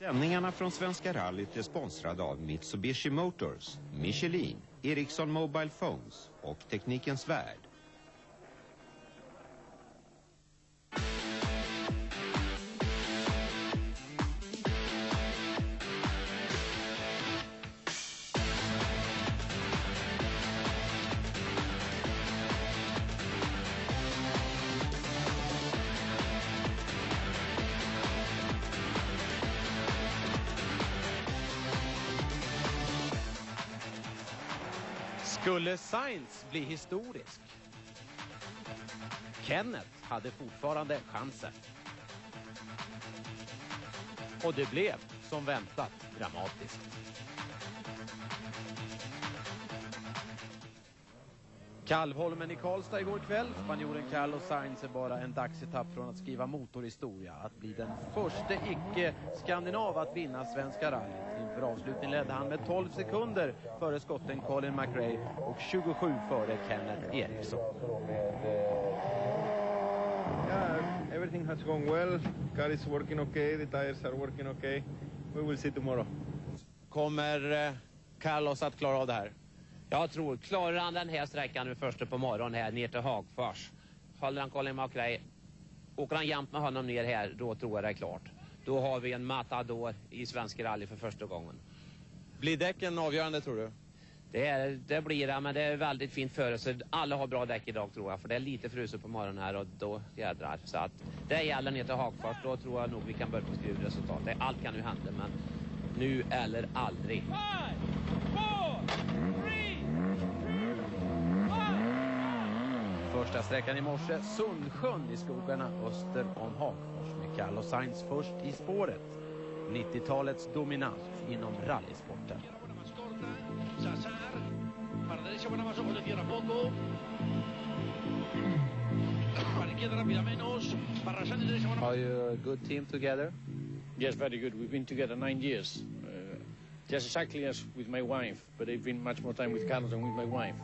Sändningarna från Svenska rallyt är sponsrade av Mitsubishi Motors, Michelin, Ericsson Mobile Phones och Teknikens Värld. Skulle Sainz bli historisk? Kenneth hade fortfarande chansen. Och det blev, som väntat, dramatiskt. Kalvholmen i Karlstad igår kväll. Spanjoren Carlos Sainz är bara en dagsetapp från att skriva motorhistoria. Att bli den första icke-skandinav att vinna Svenska rallyt. Inför avslutningen ledde han med 12 sekunder före skotten Colin McRae och 27 före Kenneth Eriksson. Yeah, everything has gone well. Car is working okay. The tires are working okay. We will see tomorrow. Kommer eh, Carlos att klara av det här? Jag tror, klarar han den här sträckan nu först på morgonen här ner till Hagfors. Håller han Colin McRae, åker han jämt med honom ner här, då tror jag det är klart. Då har vi en matador i svensk rally för första gången. Blir däcken avgörande tror du? Det, är, det blir det, men det är väldigt fint före så alla har bra däck idag tror jag. För det är lite fruset på morgonen här och då jädrar. Så att det gäller ner till Hagfors, då tror jag nog vi kan börja på skruvresultat. Allt kan ju hända, men nu eller aldrig. Första sträckan i morse, Sundsjön i skogarna öster om Hagfors med Carlos Sainz först i spåret. 90-talets dominant inom rallysporten. Are you a good team together? Yes, very good. We've been together nine years. Uh, just exactly as with my wife, but I've been much more time with Carlos than with my wife.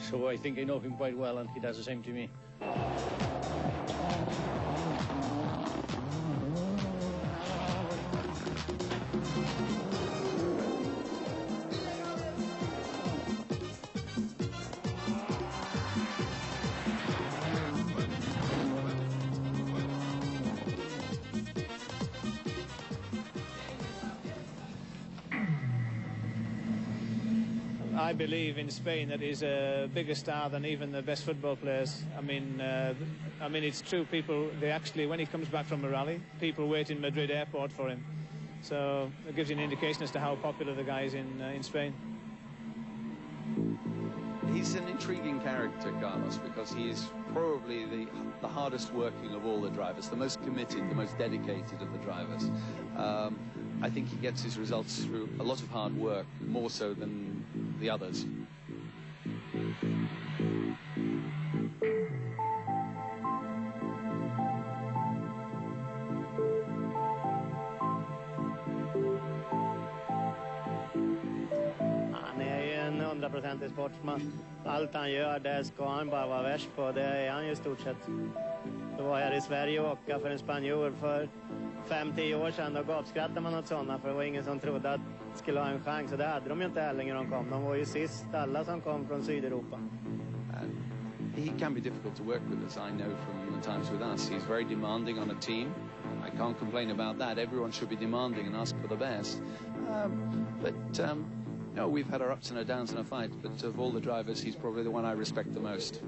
So I think I know him quite well, and he does the same to me. I believe in Spain that he's a bigger star than even the best football players. I mean, uh, I mean it's true. People, they actually, when he comes back from a rally, people wait in Madrid airport for him. So it gives you an indication as to how popular the guy is in uh, in Spain. He's an intriguing character, Carlos, because he is probably the, the hardest working of all the drivers, the most committed, the most dedicated of the drivers. Um, I think he gets his results through a lot of hard work, more so than the others. Hundraprocentig sportsman. Allt han er gör, det er ska han bara vara värst på. Det är han ju stort sett. Då var här i Sverige och åka för en spanjor för fem, tio år sedan. Då gapskrattade man åt sådana för det var ingen som trodde att det skulle ha en chans. Och det hade de ju inte heller när de kom. De var ju sist, alla som kom från Sydeuropa. And he can be difficult to work with, as I know from the times with us. He's very demanding on a team. I can't complain about that. Everyone should be demanding and ask for the best. Um, but um, no, we've had our ups and our downs in a fight. But of all the drivers, he's probably the one I respect the most.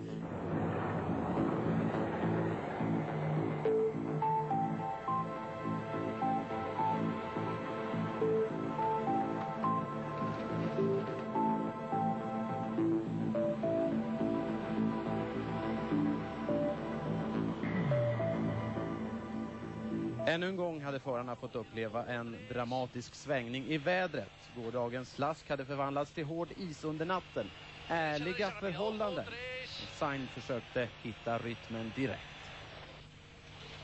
Uppleva en dramatisk svängning i vädret. Gårdagens slask hade förvandlats till hård is under natten. Ärliga förhållanden. Sainz försökte hitta rytmen direkt.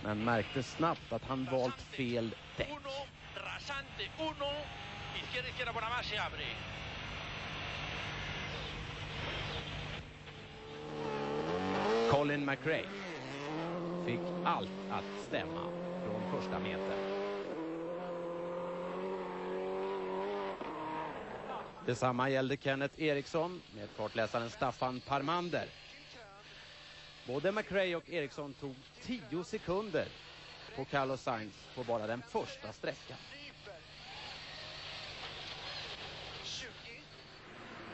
Men märkte snabbt att han valt fel däck. Colin McRae fick allt att stämma från första metern. Detsamma gällde Kenneth Eriksson med kartläsaren Staffan Parmander. Både McRae och Eriksson tog 10 sekunder på Carlos Sainz på bara den första sträckan.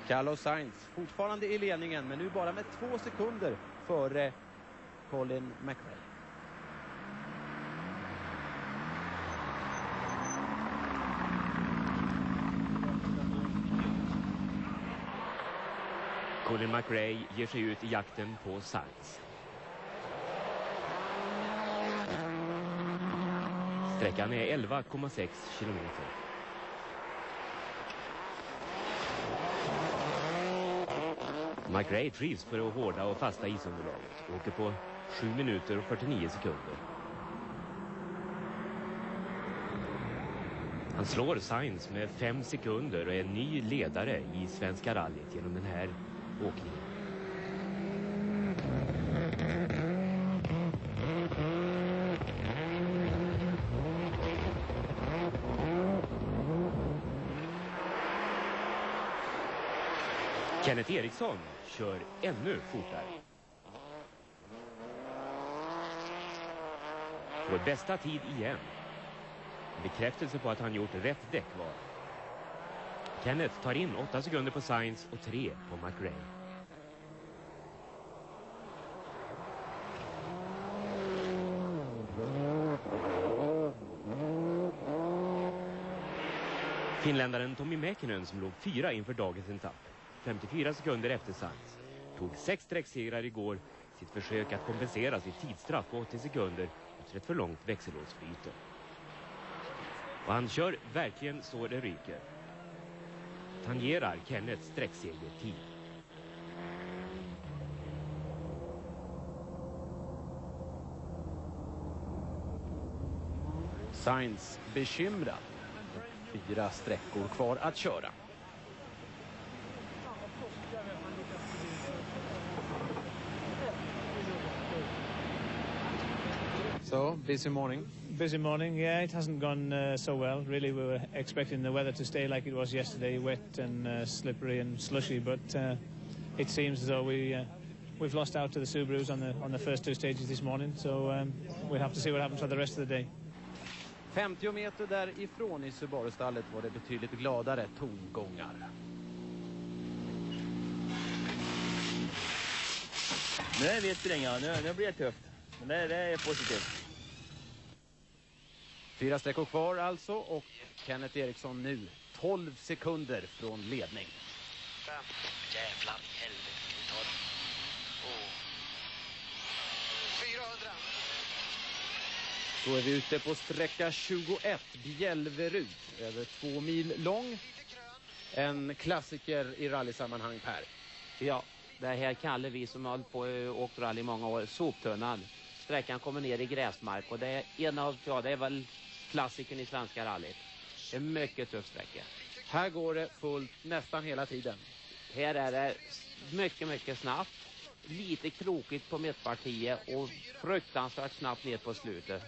Carlos Sainz fortfarande i ledningen men nu bara med två sekunder före Colin McRae. Colin McRae ger sig ut i jakten på Sainz. Sträckan är 11,6 kilometer. McRae trivs på det hårda och fasta isunderlaget åker på 7 minuter och 49 sekunder. Han slår Sainz med 5 sekunder och är ny ledare i Svenska rallyt genom den här åkningen. Kenneth Eriksson kör ännu fortare. Får bästa tid igen. Bekräftelse på att han gjort rätt däckval. Kenneth tar in 8 sekunder på Sainz och 3 på McRae. Finländaren Tommy Mäkinen som låg fyra inför dagens etapp, 54 sekunder efter Sainz, tog sex sträcksegrar igår sitt försök att kompensera sitt tidsstraff på 80 sekunder efter ett för långt växellådsbyte. Och han kör verkligen så det ryker. Tangerar Kennets sträcksegertid. Sainz bekymrad. Fyra sträckor kvar att köra. So, busy morning. Busy morning, yeah. It hasn't gone uh, so well. Really, we were expecting the weather to stay like it was yesterday, wet and uh, slippery and slushy. But uh, it seems as though we uh, we've lost out to the Subarus on the on the first two stages this morning. So um, we'll have to see what happens for the rest of the day. 50 meter därifrån i Subaru-stallet var det betydligt gladare tongångar. Nu är vi ett spränga, nu, nu blir det tufft. Men det, det är positivt. Fyra sträckor kvar alltså och Kenneth Eriksson nu 12 sekunder från ledning. Fem. Jävlar i helvete. Vi tar den. Åh. 400. Då är vi ute på sträcka 21, Bjälverud, över två mil lång. En klassiker i rallysammanhang, Per. Ja, det här kallar vi som har på och åkt rally i många år soptunnan. Sträckan kommer ner i gräsmark och det är en av, ja det är väl klassikern i svenska rallyt. Det är mycket tuff sträcka. Här går det fullt nästan hela tiden. Här är det mycket, mycket snabbt. Lite krokigt på mittpartiet och fruktansvärt snabbt ner på slutet.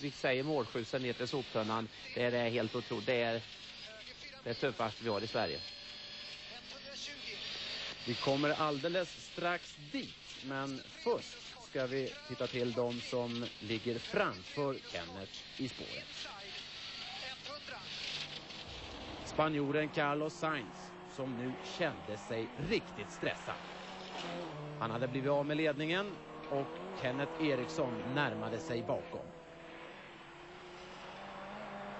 Vi säger målskjutsen ner till soptunnan. Det är helt otroligt. Det är det tuffaste vi har i Sverige. Vi kommer alldeles strax dit, men först ska vi titta till de som ligger framför Kenneth i spåret. Spanjoren Carlos Sainz som nu kände sig riktigt stressad. Han hade blivit av med ledningen och Kenneth Eriksson närmade sig bakom.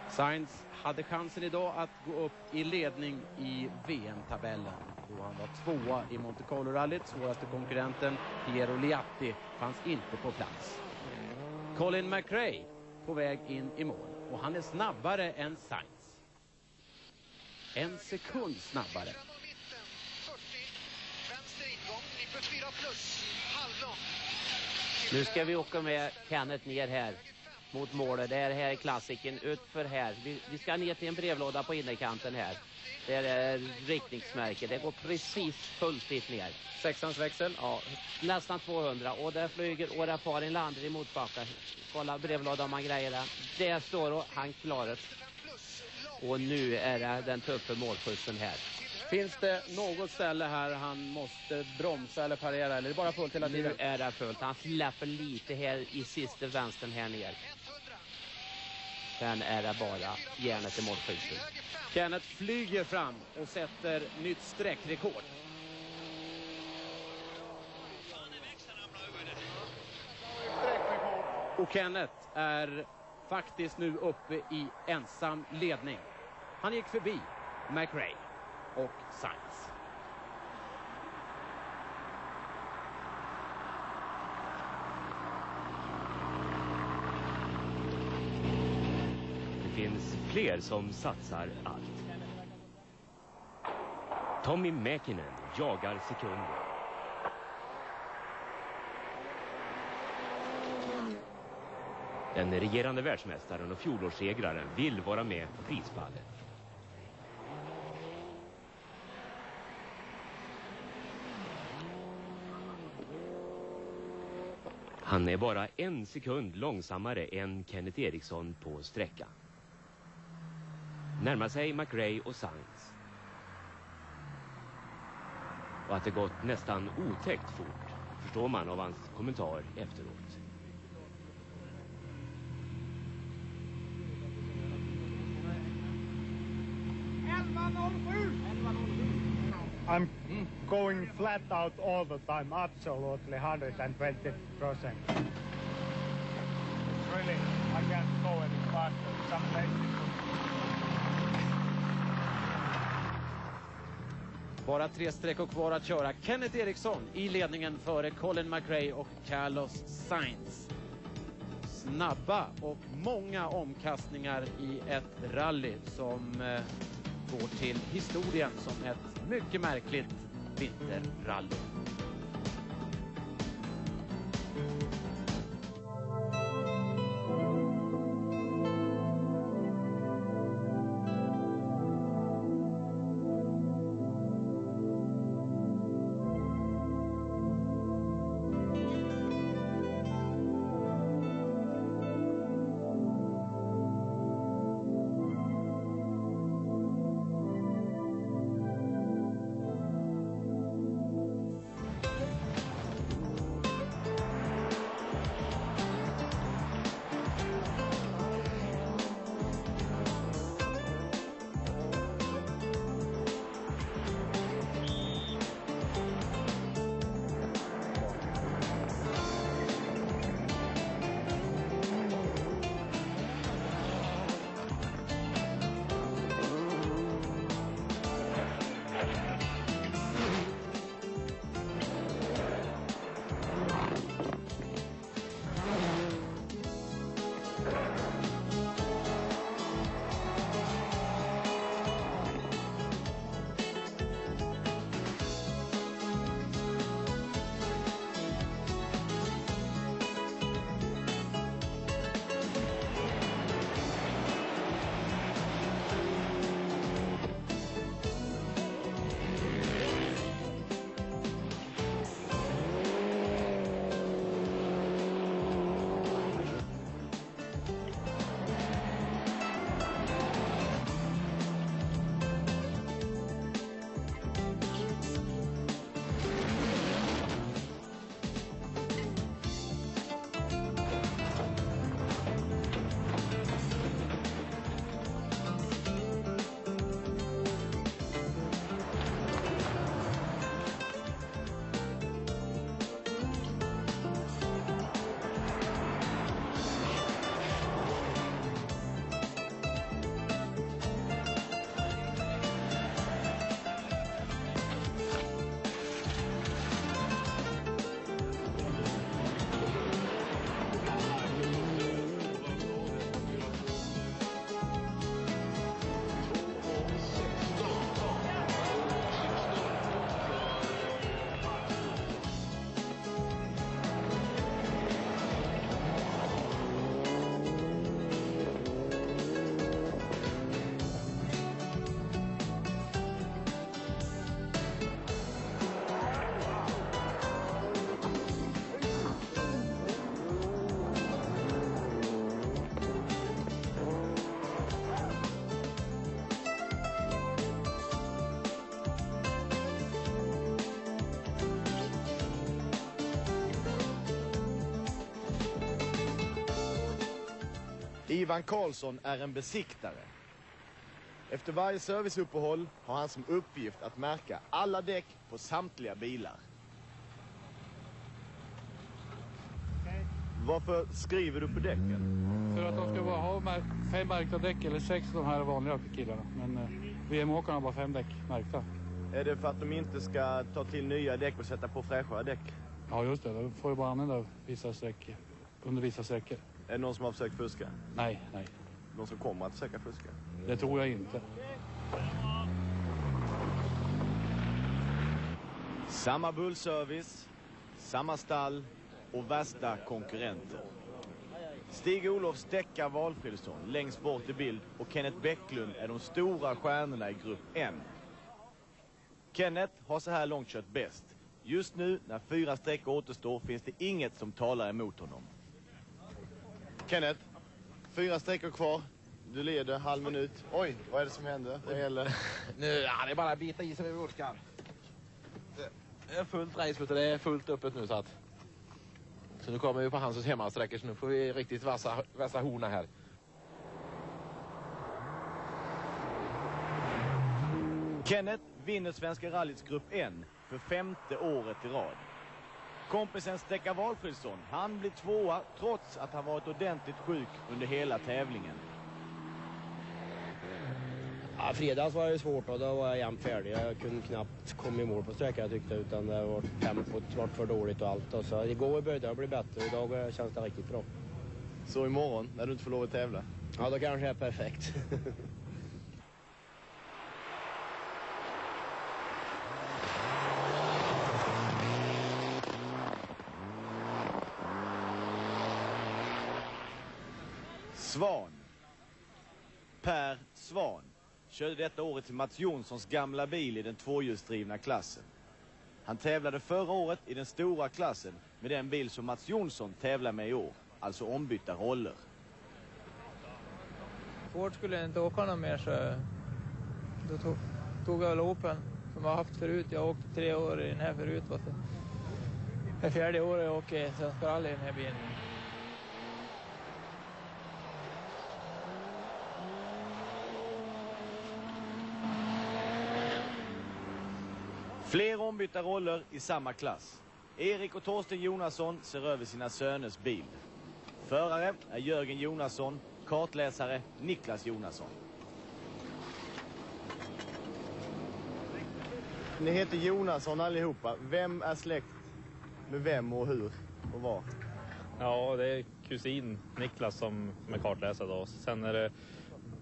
Sainz hade chansen idag att gå upp i ledning i VM-tabellen då han var tvåa i Monte Carlo-rallyt. Svåraste konkurrenten Piero Liatti fanns inte på plats. Colin McRae på väg in i mål och han är snabbare än Sainz. En sekund snabbare. Nu ska vi åka med Kenneth ner här mot målet. Det är här klassiken utför här. Vi, vi ska ner till en brevlåda på innerkanten här. Det är riktningsmärke. Det går precis fullstift ner. Sexans växel? Ja, nästan 200. Och där flyger Åra Farin Lander i motbacka. Kolla brevlådan om man grejer den. Där står och han klarar Och nu är det den tuffa målskjutsen här. Finns det något ställe här han måste bromsa eller parera eller är det bara fullt hela tiden? Nu är det fullt. Han släpper lite här i sista vänstern här ner. Sen är det bara järnet i målskjutet. Kenneth flyger fram och sätter nytt sträckrekord. Och Kenneth är faktiskt nu uppe i ensam ledning. Han gick förbi McRae och Sainz. Det finns fler som satsar allt. Tommy Mäkinen jagar sekunder. Den regerande världsmästaren och fjolårssegraren vill vara med på prispallen. Han är bara en sekund långsammare än Kenneth Eriksson på sträckan. Närmar sig McRae och Sainz. Och att det gått nästan otäckt fort förstår man av hans kommentar efteråt. I'm going flat out all the time, absolutely 120 percent. Really, I can't go any faster. Bara tre sträckor kvar att köra. Kenneth Eriksson i ledningen före Colin McRae och Carlos Sainz. Snabba och många omkastningar i ett rally som eh, går till historien som ett mycket märkligt vinterrally. Ivan Karlsson är en besiktare. Efter varje serviceuppehåll har han som uppgift att märka alla däck på samtliga bilar. Varför skriver du på däcken? För att de ska bara ha fem märkta däck eller sex de här vanliga killarna. Men eh, VM-åkarna har bara fem däck märkta. Är det för att de inte ska ta till nya däck och sätta på fräschare däck? Ja just det, de får ju bara använda vissa sträckor under vissa sträckor. Är det någon som har försökt fuska? Nej, nej. Någon som kommer att försöka fuska? Det tror jag inte. Samma bullservice, samma stall och värsta konkurrenter. Stig-Olof Stäcka Valfridsson längst bort i bild och Kenneth Bäcklund är de stora stjärnorna i grupp N. Kenneth har så här långt kört bäst. Just nu, när fyra sträckor återstår, finns det inget som talar emot honom. Kenneth, fyra sträckor kvar. Du leder halv minut. Oj, vad är det som händer? Det gäller... Nu, ja, det är bara att bita i sig med vodkan. Det är fullt race, det är fullt öppet nu så att... Så nu kommer vi på hans hemmasträckor så nu får vi riktigt vassa, vassa horna här. Kenneth vinner Svenska rallyts grupp N för femte året i rad. Kompisen Stäcka Valfridsson, han blir tvåa trots att han varit ordentligt sjuk under hela tävlingen. Ja, fredags var det svårt och då var jag jämt färdig. Jag kunde knappt komma i mål på sträckan jag tyckte utan det var tempot vart för dåligt och allt. Och så igår började det bli bättre och idag känns det riktigt bra. Så imorgon, när du inte får lov att tävla? Ja, då kanske det är perfekt. Svan. Per Svan körde detta året till Mats Jonssons gamla bil i den tvåhjulsdrivna klassen. Han tävlade förra året i den stora klassen med den bil som Mats Jonsson tävlar med i år, alltså ombytta roller. Ford skulle jag inte åka någon mer så då tog, tog jag väl Open som jag haft förut. Jag har åkt tre år i den här förut. Så, det är fjärde året jag åker Svenska rally i den här bilen. Fler ombytta roller i samma klass. Erik och Torsten Jonasson ser över sina söners bil. Förare är Jörgen Jonasson, kartläsare Niklas Jonasson. Ni heter Jonasson allihopa. Vem är släkt med vem och hur och var? Ja, det är kusin Niklas som, är kartläsare då. Sen är det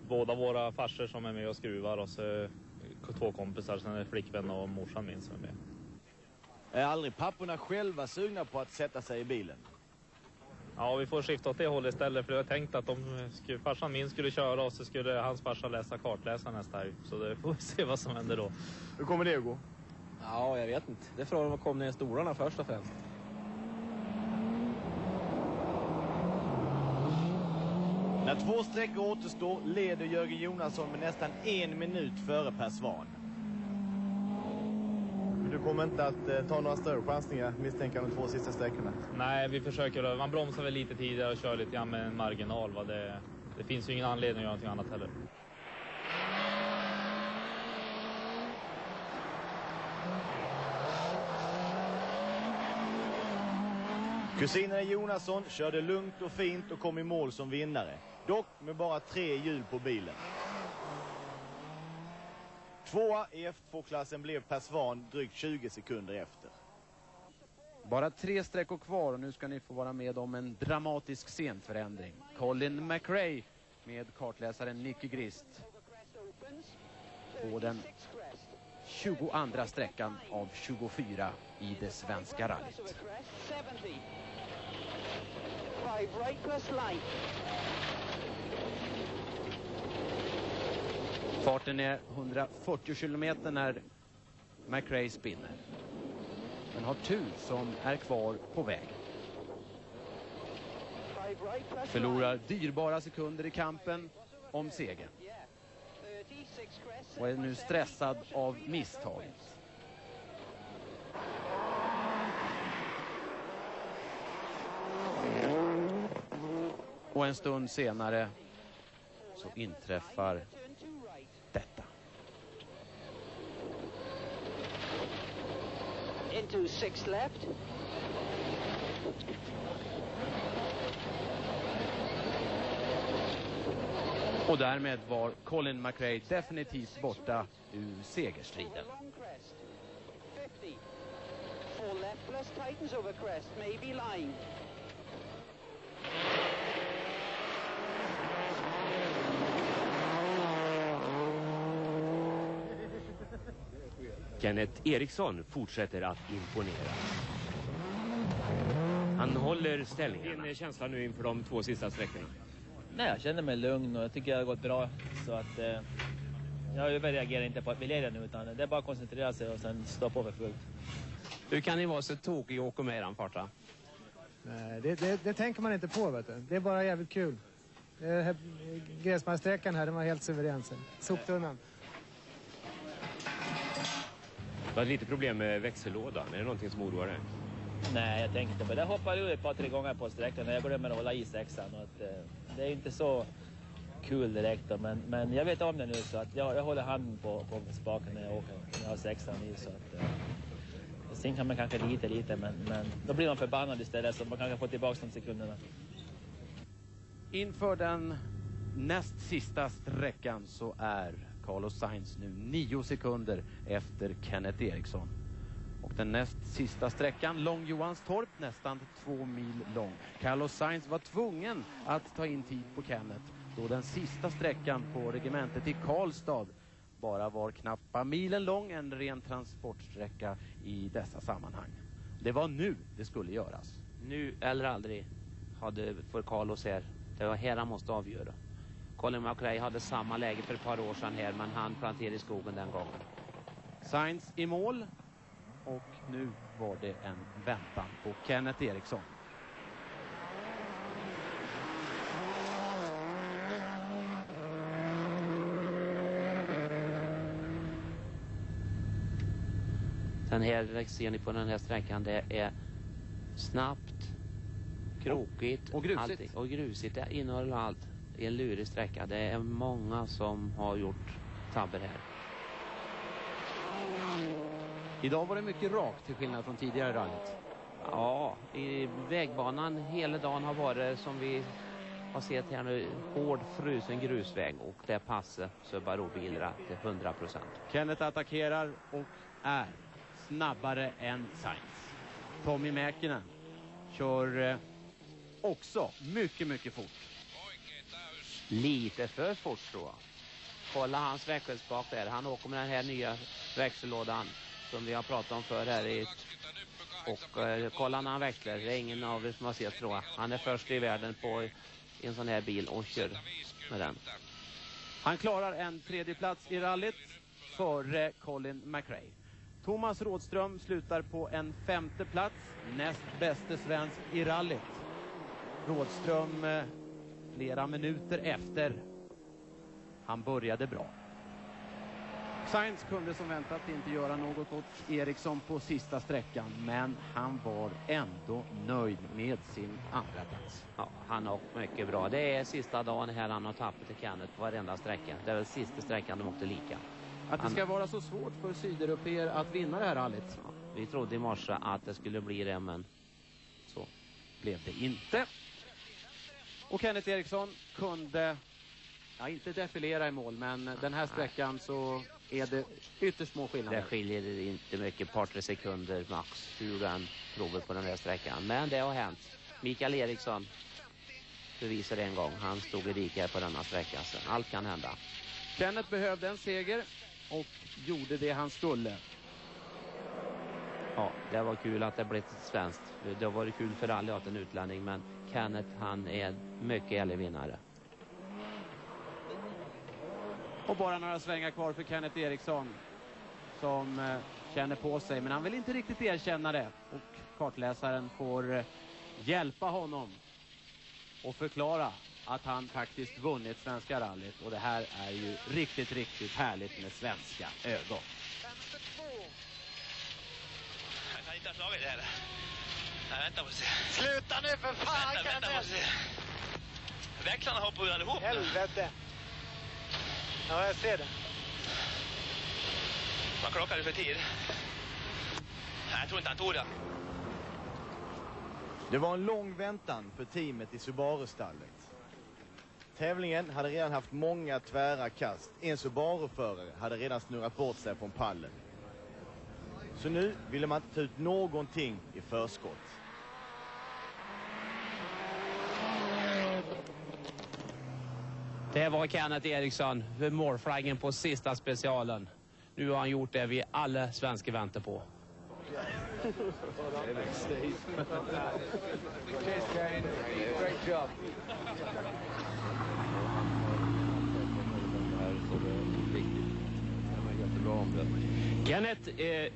båda våra farsor som är med och skruvar och så två kompisar. Sen är det flickvän och morsan min som är med. Är aldrig papporna själva sugna på att sätta sig i bilen? Ja, vi får skifta åt det hållet istället för jag har tänkt att de skulle, farsan min skulle köra och så skulle hans farsa läsa kartläsaren nästa helg. Så det får vi se vad som händer då. Hur kommer det att gå? Ja, jag vet inte. Det är frågan om att komma ner i stolarna först och främst. När två sträckor återstår leder Jörgen Jonasson med nästan en minut före Per Svan. Du kommer inte att eh, ta några större chansningar misstänker de två sista sträckorna? Nej, vi försöker. Man bromsar väl lite tidigare och kör lite grann med en marginal. Va? Det, det finns ju ingen anledning att göra någonting annat heller. Kusinerna Jonasson körde lugnt och fint och kom i mål som vinnare. Dock med bara tre hjul på bilen. Tvåa i F2-klassen blev Per Svan drygt 20 sekunder efter. Bara tre sträckor kvar och nu ska ni få vara med om en dramatisk scenförändring. Colin McRae med kartläsaren Nicky Grist på den 22 sträckan av 24 i det svenska rallyt. Farten är 140 kilometer när McRae spinner. Men har tur som är kvar på väg. Förlorar dyrbara sekunder i kampen om segern. Och är nu stressad av misstaget. Och en stund senare så inträffar detta. Into six left. Och därmed var Colin McRae definitivt borta ur segerstriden. Long crest. 50. Four left plus tightens over crest. Maybe line. Kenneth Eriksson fortsätter att imponera. Han håller ställningarna. Din känsla nu inför de två sista sträckorna? Nej, jag känner mig lugn och jag tycker det har gått bra. Så att, eh, jag överreagerar inte på att vi leder nu utan det är bara att koncentrera sig och sen stå på för fullt. Hur kan ni vara så tokiga och åka med eran farta? Nej, det, det, det tänker man inte på vet du. Det är bara jävligt kul. Det här- Gräsmarksträckan här, den var helt suverän sen. Soptunnan. Du har lite problem med växellådan. Är det någonting som oroar dig? Nej, jag tänker inte på det. Jag hoppar ur ett par, tre gånger på sträckan och jag glömmer att hålla i sexan. Och att, eh, det är inte så kul direkt då, men, men jag vet om det nu så att jag, jag håller handen på, på spaken när jag åker. När jag har sexan i så att... Eh, sen kan man kanske lite, lite, men, men då blir man förbannad istället så man kanske får tillbaka de sekunderna. Inför den näst sista sträckan så är Carlos Sainz nu nio sekunder efter Kenneth Eriksson. Och den näst sista sträckan, Lång Johanstorp, nästan två mil lång. Carlos Sainz var tvungen att ta in tid på Kenneth då den sista sträckan på regementet i Karlstad bara var knappa milen lång, en ren transportsträcka i dessa sammanhang. Det var nu det skulle göras. Nu eller aldrig hade för Carlos här. Det var här han måste avgöra. Colin McRae hade samma läge för ett par år sedan här men han planterade i skogen den gången. Sainz i mål och nu var det en väntan på Kenneth Eriksson. Den här ser ni på den här sträckan. Det är snabbt, krokigt Och grusigt. allting. och grusigt. Det innehåller allt i en lurig sträcka. Det är många som har gjort tabbar här. Idag var det mycket rakt till skillnad från tidigare rallyt. Ja, i vägbanan hela dagen har varit som vi har sett här nu hård frusen grusväg och det passar Subaru-bilar till 100 procent. Kenneth attackerar och är snabbare än Sainz. Tommy Mäkinen kör eh, också mycket, mycket fort. Lite för fort tror jag. Kolla hans växelspak där. Han åker med den här nya växellådan som vi har pratat om förr här i och eh, kolla när han växlar. Det är ingen av er som har sett tror jag. Han är först i världen på en sån här bil och kör med den. Han klarar en tredje plats i rallyt före Colin McRae. Thomas Rådström slutar på en femte plats, näst bäste svensk i rallyt. Rådström eh, flera minuter efter. Han började bra. Sainz kunde som väntat inte göra något åt Eriksson på sista sträckan, men han var ändå nöjd med sin andra plats. Ja, han har åkt mycket bra. Det är sista dagen här han har tappat till Kenneth på varenda sträcka. Det är väl sista sträckan de åkte lika. Att det Han- ska vara så svårt för sydeuropeer att vinna det här rallyt. Vi trodde i morse att det skulle bli det, men så. blev det inte. Och Kenneth Eriksson kunde, ja, inte defilera i mål, men den här sträckan så är det ytterst små skillnader. Det skiljer inte mycket, par tre sekunder max, hur den provar på den här sträckan. Men det har hänt. Mikael Eriksson bevisade en gång. Han stod i diket på denna sträcka, så allt kan hända. Kenneth behövde en seger och gjorde det han skulle. Ja, det var kul att det blev svenskt. Det varit kul för alla att en utlänning, men Kenneth, han är mycket ärlig vinnare. Och bara några svängar kvar för Kenneth Eriksson som eh, känner på sig, men han vill inte riktigt erkänna det. Och kartläsaren får eh, hjälpa honom och förklara att han faktiskt vunnit Svenska rallyt. Och det här är ju riktigt, riktigt härligt med svenska ögon. Jag kan inte ha slagit det här. Nej, vänta och se. Sluta nu för fan Vänta, vänta och se. Växlarna hoppar ur allihop. Helvete! Ja, jag ser det. Vad klockade för tid? Nej, jag tror inte han tog det. Det var en lång väntan för teamet i Subaru-stallet. Tävlingen hade redan haft många tvära kast. En Subaru-förare hade redan snurrat bort sig från pallen. Så nu ville man inte ta ut någonting i förskott. Det var Kenneth Eriksson vid målflaggen på sista specialen. Nu har han gjort det vi alla svenskar väntar på. Kenneth, eh,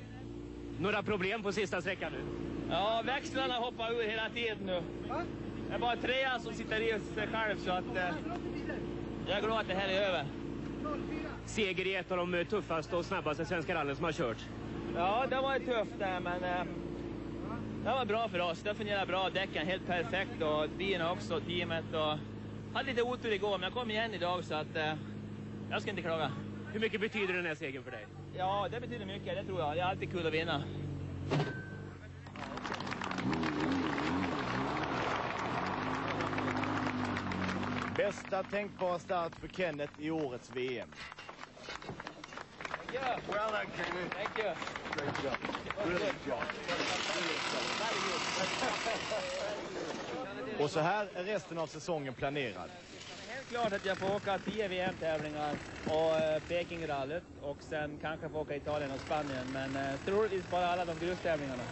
några problem på sista sträckan nu? Ja, växlarna hoppar ur hela tiden nu. Det är bara trean som sitter i sig själv så att eh, jag är glad att det här är över. Seger i ett av de eh, tuffaste och snabbaste svenska rallyn som har kört. Ja, det var ju tufft där men eh, det var bra för oss. Det fungerar bra. Däcken helt perfekt och bilen också, teamet och hade lite otur igår men jag kom igen idag så att eh, jag ska inte klaga. Hur mycket betyder den här segern för dig? Ja, det betyder mycket, det tror jag. Det är alltid kul att vinna. Bästa tänkbara start för Kenneth i årets VM. Thank you. Well done, Kenneth. Thank you. Great job. Brilliant job. Och så här är resten av säsongen planerad. Klart att jag får åka 10 VM-tävlingar och eh, Pekingrallyt och sen kanske få åka Italien och Spanien men eh, troligtvis bara alla de grustävlingarna.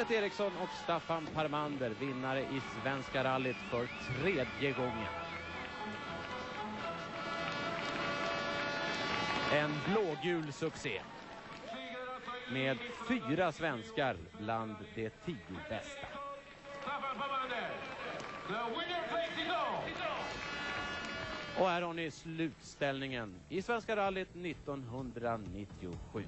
Kenneth Eriksson och Staffan Parmander, vinnare i Svenska rallyt för tredje gången. En blågul succé. Med fyra svenskar bland de tio bästa. Och här har ni slutställningen i Svenska rallyt 1997.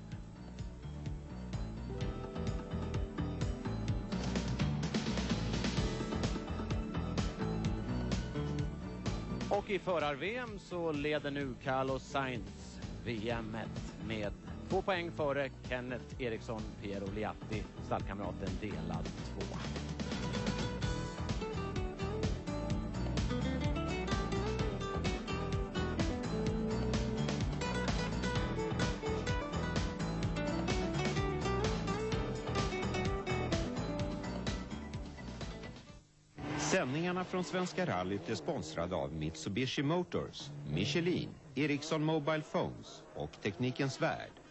Och i förar-VM så leder nu Carlos Sainz VM med två poäng före Kenneth Eriksson, Piero Liatti, stallkamraten delad tvåa. Bilarna från Svenska rallyt är sponsrade av Mitsubishi Motors, Michelin, Ericsson Mobile Phones och Teknikens Värld.